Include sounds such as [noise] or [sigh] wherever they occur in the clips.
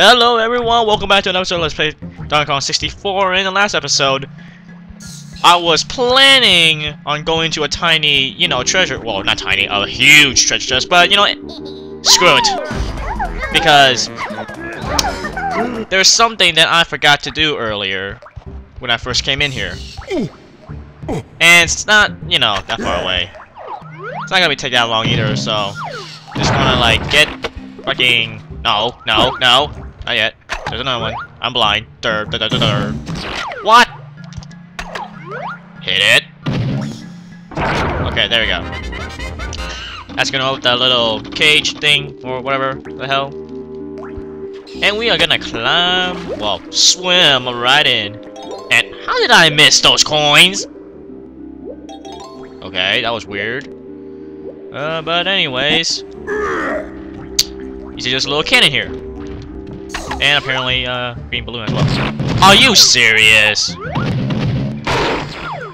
Hello everyone, welcome back to another episode of Let's Play Donkey Kong 64. In the last episode, I was planning on going to a tiny, you know, treasure, well, not tiny, a huge treasure chest, but, you know, screw it. Because there's something that I forgot to do earlier when I first came in here. And it's not, you know, that far away. It's not gonna be take that long either, so just gonna like get fucking no, no, no, not yet. There's another one. I'm blind. Dur, dur, dur, dur, dur. What? Hit it. Okay, there we go. That's gonna open that little cage thing or whatever the hell. And we are gonna climb, well, swim right in. And how did I miss those coins? Okay, that was weird. Uh, but anyways. You see a little cannon here. And apparently, uh, green balloon as well. Are you serious?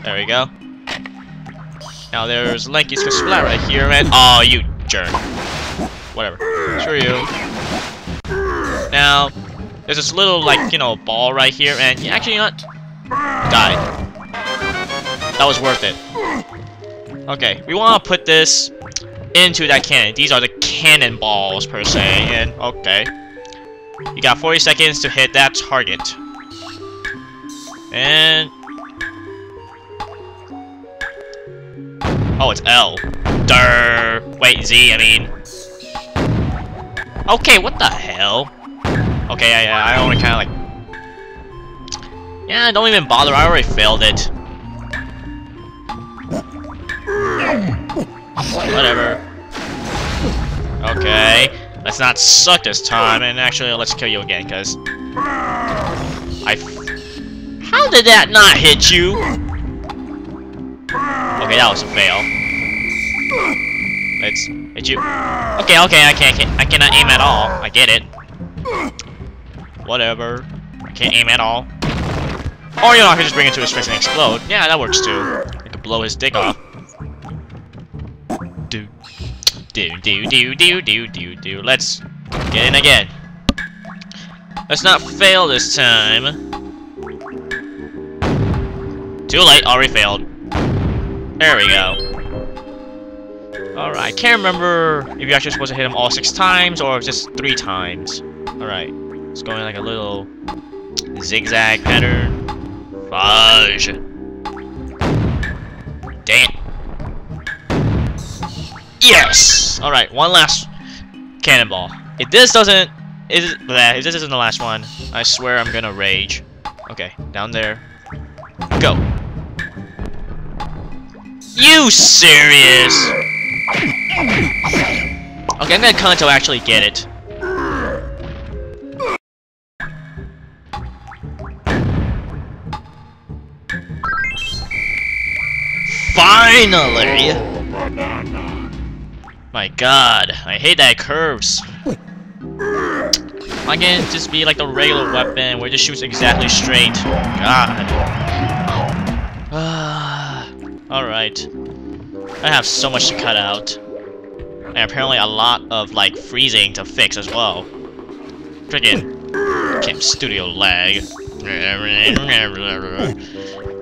There we go. Now there's Lanky's Splat right here, and- Oh, you jerk. Whatever. Screw you. Now, there's this little, like, you know, ball right here, and you actually not died. That was worth it. Okay, we want to put this into that cannon. These are the cannonballs, per se, and okay. You got 40 seconds to hit that target. And... Oh, it's L. Durr. Wait, Z, I mean. Okay, what the hell? Okay, I, I only kind of like... Yeah, don't even bother, I already failed it. Whatever. Okay. Let's not suck this time, and actually, let's kill you again, because... I... How did that not hit you? Okay, that was a fail. Let's hit you. Okay, okay, I can't, I cannot aim at all. I get it. Whatever. I can't aim at all. Or, you know, I could just bring it to his face and explode. Yeah, that works too. I could blow his dick off. Do, do, do, do, do, do, do. Let's get in again. Let's not fail this time. Too late, already failed. There we go. Alright, can't remember if you're actually supposed to hit him all six times or just three times. Alright, it's going like a little zigzag pattern. Fudge. Damn. Yes! Alright, one last cannonball. If this doesn't... Is, bleh, if this isn't the last one, I swear I'm gonna rage. Okay, down there. Go. You serious? Okay, I'm gonna I actually get it. Finally! My god, I hate that curves. Why can't it just be like the regular weapon where it just shoots exactly straight? God. [sighs] Alright. I have so much to cut out. And apparently a lot of, like, freezing to fix as well. Freaking Camstudio lag. [laughs]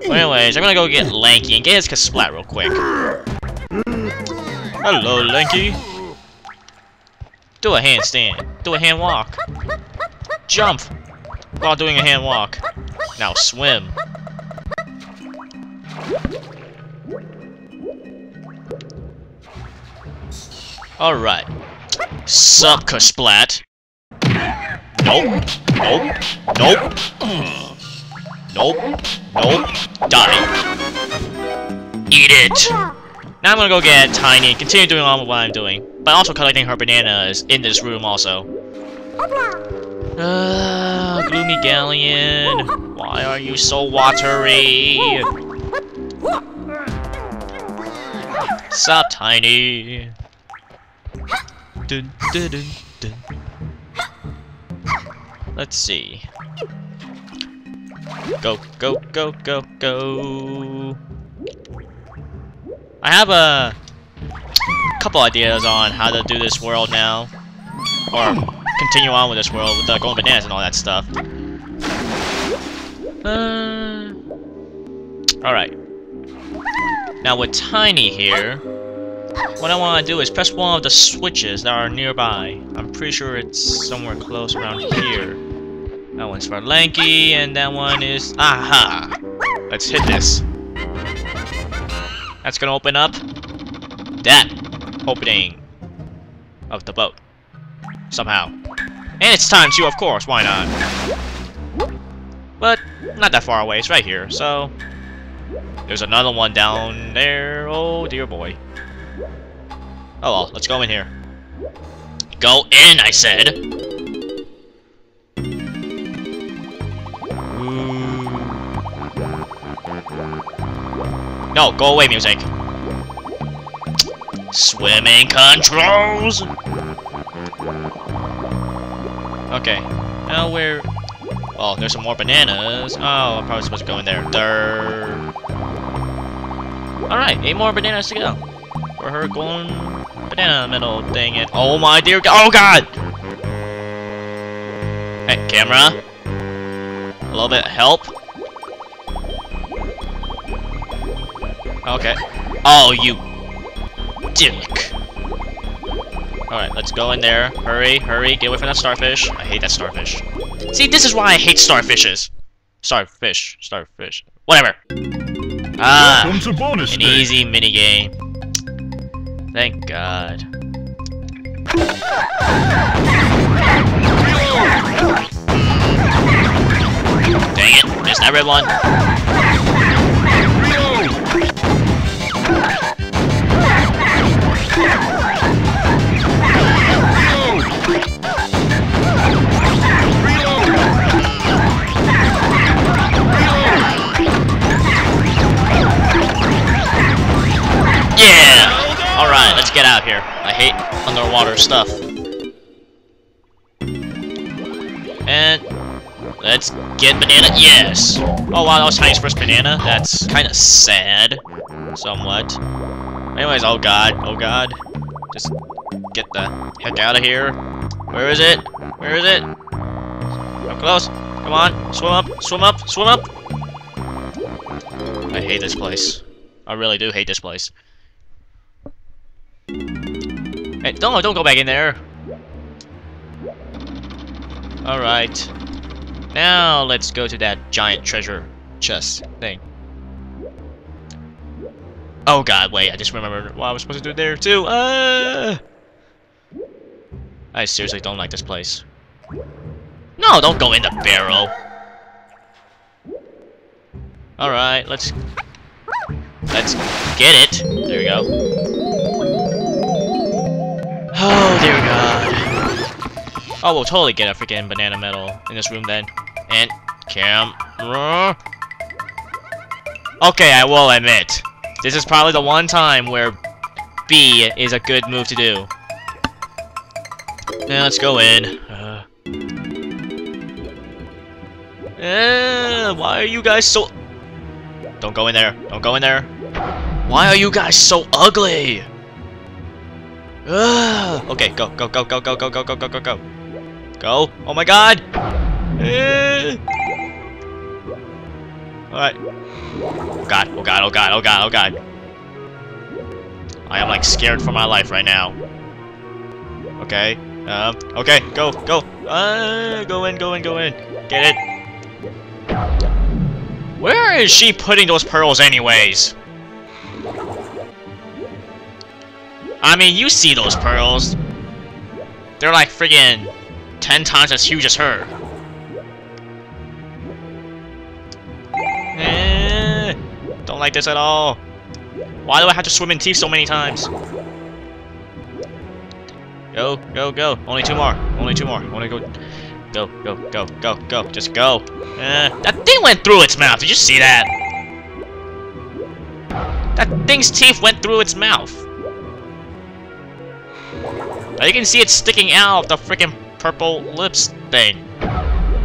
Well, anyways, I'm gonna go get Lanky and get his Splat real quick. Hello, Lanky. Do a handstand. Do a hand walk. Jump while doing a hand walk. Now swim. Alright. Sup, Splat. Nope. Nope. Nope. Nope. Nope. Die. Eat it. Now I'm gonna go get Tiny and continue doing all what I'm doing. But also collecting her bananas in this room also. Uh, Gloomy Galleon. Why are you so watery? Sup, Tiny? Dun, dun, dun. Let's see. Go, go, go, go, go. I have a couple ideas on how to do this world now. Or continue on with this world with the golden bananas and all that stuff. Uh, Alright. Now with Tiny here, what I want to do is press one of the switches that are nearby. I'm pretty sure it's somewhere close around here. That one's for Lanky, and that one is... Aha! Let's hit this. That's gonna open up that opening of the boat. Somehow. And it's time to, of course, why not? But, not that far away, it's right here, so... There's another one down there, oh dear boy. Oh well, let's go in here. Go in, I said! No, go away, music. Swimming controls! Okay. Now we're... Oh, there's some more bananas. Oh, I'm probably supposed to go in there. Durr. Alright, eight more bananas to go. For her going banana middle dang it. Oh my dear god. Oh god! Hey, camera. A little bit of help. Okay. Oh, you dick. Alright, let's go in there. Hurry, hurry, get away from that starfish. I hate that starfish. See, this is why I hate starfishes. Starfish, starfish. Whatever. Ah, Welcome to bonus an day. easy minigame. Thank God. Dang it, missed everyone. Yeah! Alright, let's get out here. I hate underwater stuff. And let's get banana. Yes! Oh wow, that was Tiny's first banana. That's kind of sad. Somewhat. Anyways, oh god, oh god. Just get the heck out of here. Where is it? Where is it? Come close. Come on. Swim up. Swim up. Swim up. I hate this place. I really do hate this place. Hey, don't don't go back in there. All right. Now let's go to that giant treasure chest thing. Oh god, wait, I just remembered what I was supposed to do there too. Uh I seriously don't like this place. No, don't go in the barrel. Alright, let's let's get it. There we go. Oh dear god. Oh, we'll totally get a freaking banana medal in this room then. And camera. Okay, I will admit. This is probably the one time where B is a good move to do. Now let's go in. Uh, eh, why are you guys so... Don't go in there. Don't go in there. Why are you guys so ugly? Ugh. Okay, go, go, go, go, go, go, go, go, go, go, go. Go. Oh my god! Eh. Alright. Oh god, oh god, oh god, oh god, oh god. I am like scared for my life right now. Okay. Um, okay, go, go. Uh, go in, go in, go in. Get it. Where is she putting those pearls anyways? I mean, you see those pearls. They're like friggin' ten times as huge as her. Don't like this at all. Why do I have to swim in teeth so many times? Go, go, go. Only two more. Only two more. Only go. Go, go, go, go, go. Just go. Eh, that thing went through its mouth. Did you see that? That thing's teeth went through its mouth. Now you can see it sticking out the freaking purple lips thing.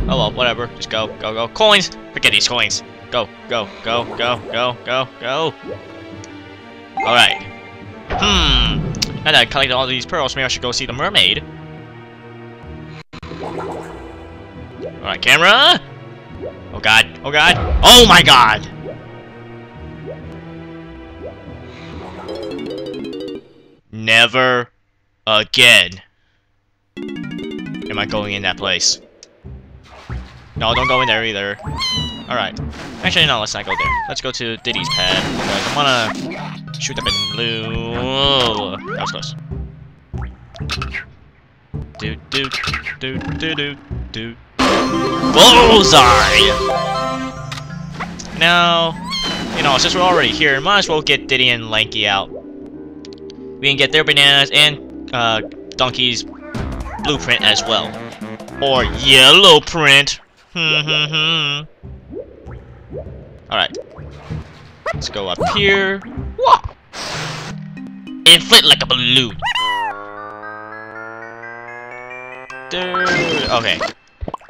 Oh well, whatever. Just go, go, go. Coins! Forget these coins. Go, go, go, go, go, go, go. Alright. Hmm. Now that I collected all these pearls, maybe I should go see the mermaid. Alright, camera! Oh god, oh god, oh my god! Never again am I going in that place. No, don't go in there either. Alright. Actually, no, let's not go there. Let's go to Diddy's pad, because I wanna shoot them in blue. Whoa, that was close. Do do do do do do. Bullseye! Now, you know, since we're already here, might as well get Diddy and Lanky out. We can get their bananas and uh, Donkey's blueprint as well. Or yellow print. Hmm hmm, Alright. Let's go up here. Whoa! Inflate like a balloon. Dude. Okay.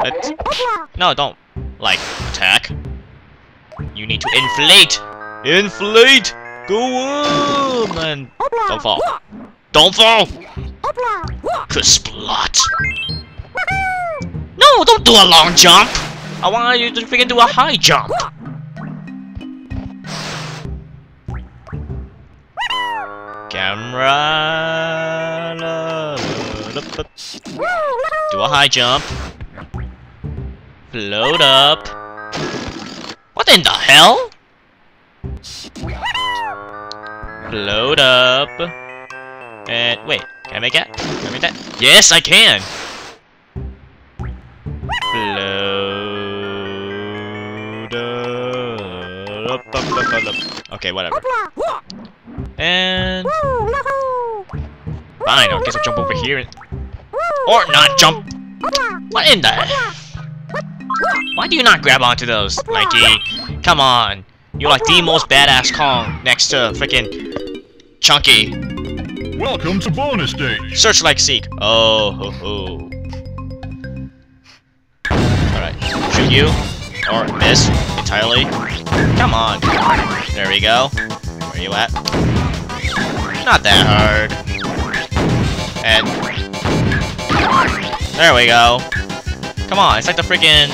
Let's... No, don't. Like, attack. You need to inflate! Inflate! Go on! And don't fall. Don't fall! Kasplat! No, don't do a long jump! I want you to freaking do a high jump! Camera... Do a high jump. Float up. What in the hell? Float up. And wait, can I make that? Can I make that? Yes, I can! Float up. Okay, whatever. And... Fine, I guess I'll jump over here and... Or not jump! What in the... Why do you not grab onto those, Mikey? Come on. You're like the most badass Kong next to freaking Chunky. Welcome to bonus stage. Searchlight Seek. Oh ho ho. Alright. Shoot you. Or miss entirely. Come on. There we go. Where you at? Not that hard. And there we go. Come on, it's like the freaking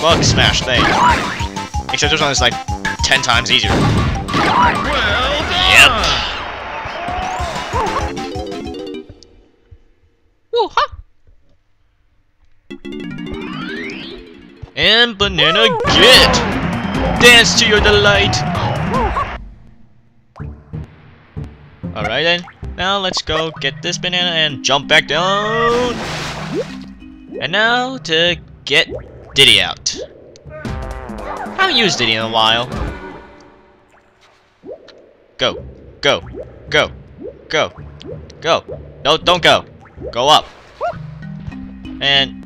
bug smash thing. Except this one is like 10 times easier. Yep. Woo! And banana get! Dance to your delight! Alright then, now let's go get this banana and jump back down! And now to get Diddy out. I haven't used Diddy in a while. Go. Go. Go. Go. Go. No, don't go. Go up. And...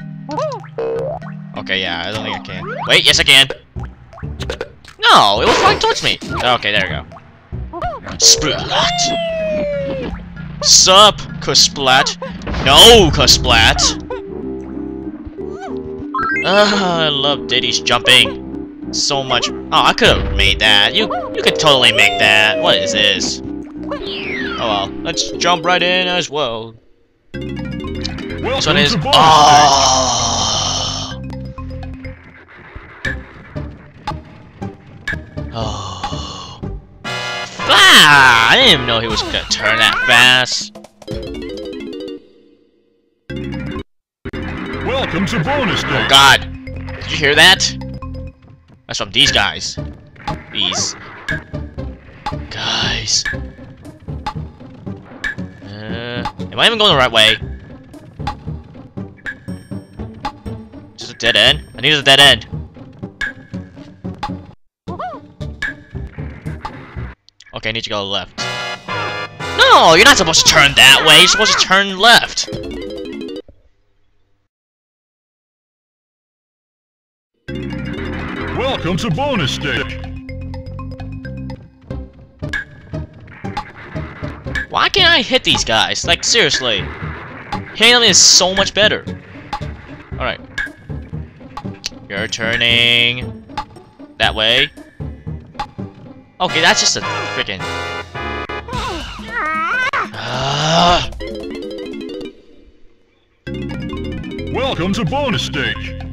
Okay, yeah, I don't think I can. Wait, yes I can. No, it was flying towards me. Okay, there we go. Splat. Sup, Kasplat. No, Kasplat. Ah, I love Diddy's jumping. So much. Oh, I could have made that. You you could totally make that. What is this? Oh well, let's jump right in as well. This one is. Oh. Oh. Ah! I didn't even know he was gonna turn that fast. Welcome to bonus day. Oh god. Did you hear that? That's from these guys. These guys. Uh, am I even going the right way? Just a dead end? I need a dead end. Okay, I need to go left. No, you're not supposed to turn that way. You're supposed to turn left. Welcome to bonus stage. Why can't I hit these guys? Like, seriously. Handling is so much better. Alright. You're turning... That way. Okay, that's just a freaking... Welcome Welcome to bonus stage.